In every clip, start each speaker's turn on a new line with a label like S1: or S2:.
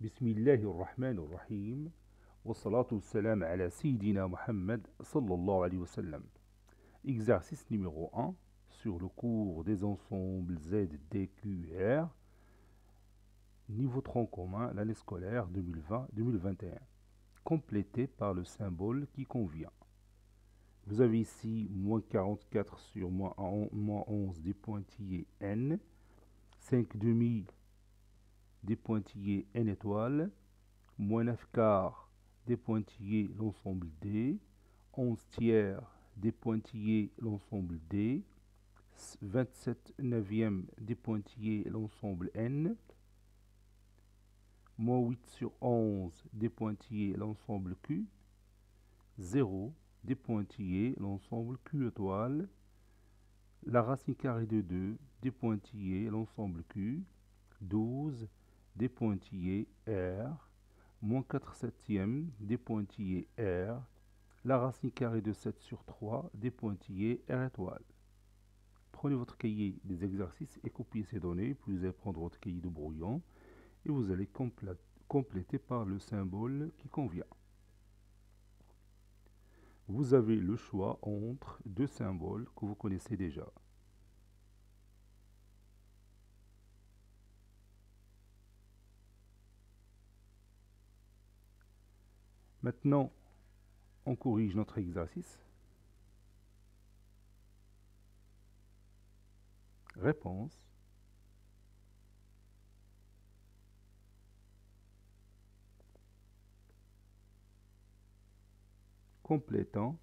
S1: بسم الله الرحمن الرحيم والصلاة والسلام على سيدنا Muhammad sallallahu alayhi wa sallam. Exercice numéro 1 sur le cours des ensembles Z, D, Q et R. Niveau tronc commun, l'année scolaire 2020-2021. Complété par le symbole qui convient. Vous avez ici moins 44 sur moins 11 des pointillés N, 5 demi des pointillés n étoiles, moins 9 quarts des pointillés l'ensemble D, 11 tiers des pointillés l'ensemble D, 27 neuvièmes des pointillés l'ensemble N, moins 8 sur 11 des pointillés l'ensemble Q, 0 des pointillés l'ensemble Q étoile, la racine carrée de 2 des pointillés l'ensemble Q, 12 des pointillés R, moins 4 septièmes des pointillés R, la racine carrée de 7 sur 3 des pointillés R étoile. Prenez votre cahier des exercices et copiez ces données, puis vous allez prendre votre cahier de brouillon et vous allez compléter par le symbole qui convient. Vous avez le choix entre deux symboles que vous connaissez déjà. Maintenant, on corrige notre exercice. Réponse. Complétant.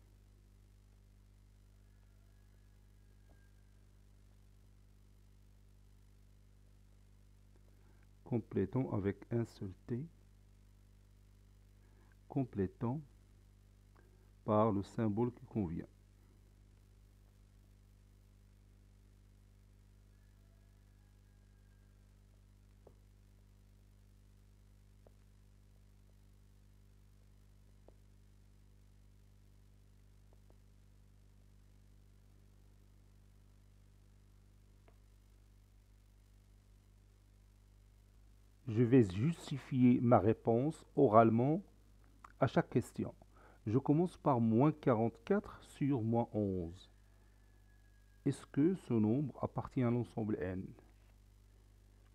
S1: Complétons avec un seul T complétant par le symbole qui convient. Je vais justifier ma réponse oralement à chaque question. Je commence par moins 44 sur moins 11. Est-ce que ce nombre appartient à l'ensemble n?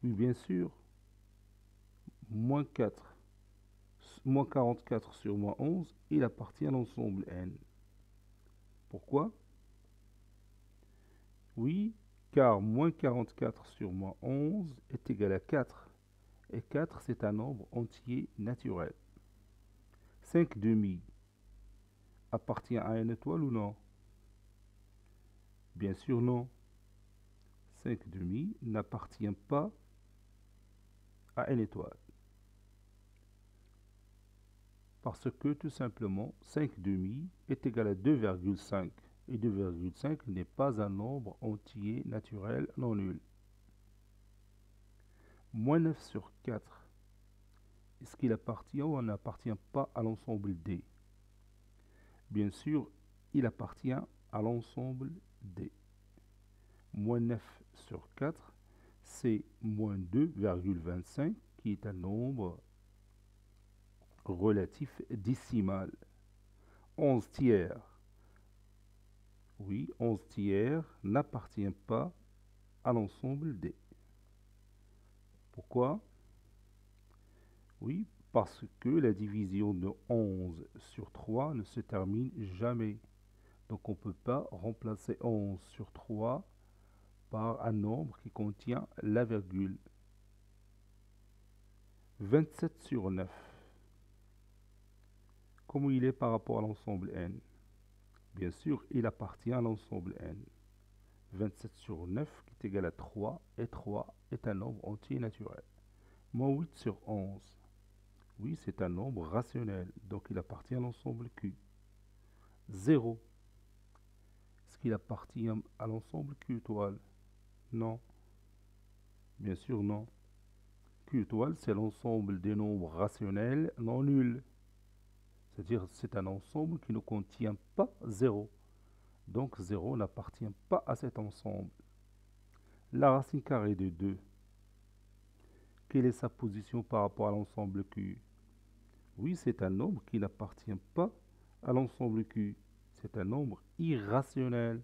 S1: Oui, bien sûr. Moins 4, moins 44 sur moins 11, il appartient à l'ensemble n. Pourquoi? Oui, car moins 44 sur moins 11 est égal à 4. Et 4, c'est un nombre entier naturel. 5 demi appartient à une étoile ou non? Bien sûr non. 5 demi n'appartient pas à une étoile. Parce que tout simplement 5 demi est égal à 2,5 et 2,5 n'est pas un nombre entier naturel non nul. Moins 9 sur 4 est-ce qu'il appartient ou n'appartient pas à l'ensemble D Bien sûr, il appartient à l'ensemble D. Moins 9 sur 4, c'est moins 2,25 qui est un nombre relatif décimal. 11 tiers. Oui, 11 tiers n'appartient pas à l'ensemble D. Pourquoi? Oui, parce que la division de 11 sur 3 ne se termine jamais. Donc on ne peut pas remplacer 11 sur 3 par un nombre qui contient la virgule. 27 sur 9. Comment il est par rapport à l'ensemble n? Bien sûr, il appartient à l'ensemble n. 27 sur 9 qui est égal à 3, et 3 est un nombre entier naturel. Moins 8 sur 11. Oui, c'est un nombre rationnel, donc il appartient à l'ensemble Q. 0. Est-ce qu'il appartient à l'ensemble Q étoile? Non. Bien sûr, non. Q étoile, c'est l'ensemble des nombres rationnels non nuls. C'est-à-dire, c'est un ensemble qui ne contient pas 0. Donc 0 n'appartient pas à cet ensemble. La racine carrée de 2 Quelle est sa position par rapport à l'ensemble Q? Oui, c'est un nombre qui n'appartient pas à l'ensemble Q. C'est un nombre irrationnel.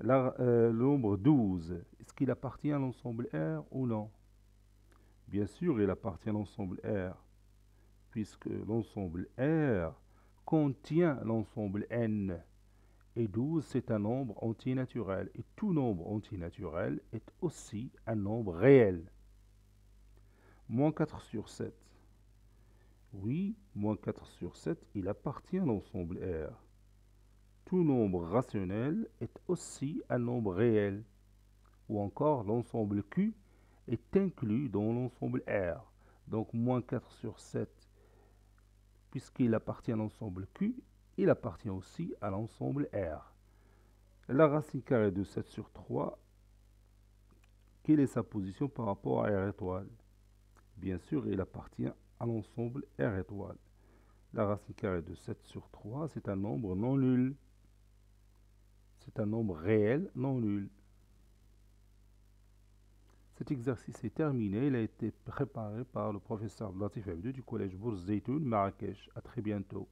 S1: Euh, le nombre 12, est-ce qu'il appartient à l'ensemble R ou non? Bien sûr, il appartient à l'ensemble R, puisque l'ensemble R contient l'ensemble N. Et 12, c'est un nombre antinaturel. Et tout nombre antinaturel est aussi un nombre réel. Moins 4 sur 7. Oui, moins 4 sur 7, il appartient à l'ensemble R. Tout nombre rationnel est aussi un nombre réel. Ou encore, l'ensemble Q est inclus dans l'ensemble R. Donc, moins 4 sur 7, puisqu'il appartient à l'ensemble Q, il appartient aussi à l'ensemble R. La racine carrée de 7 sur 3, quelle est sa position par rapport à R étoile? Bien sûr, il appartient à l'ensemble R étoile. La racine carrée de 7 sur 3, c'est un nombre non nul. C'est un nombre réel non nul. Cet exercice est terminé. Il a été préparé par le professeur Latif Abdou du collège Bourse Zeytoun, Marrakech. À très bientôt.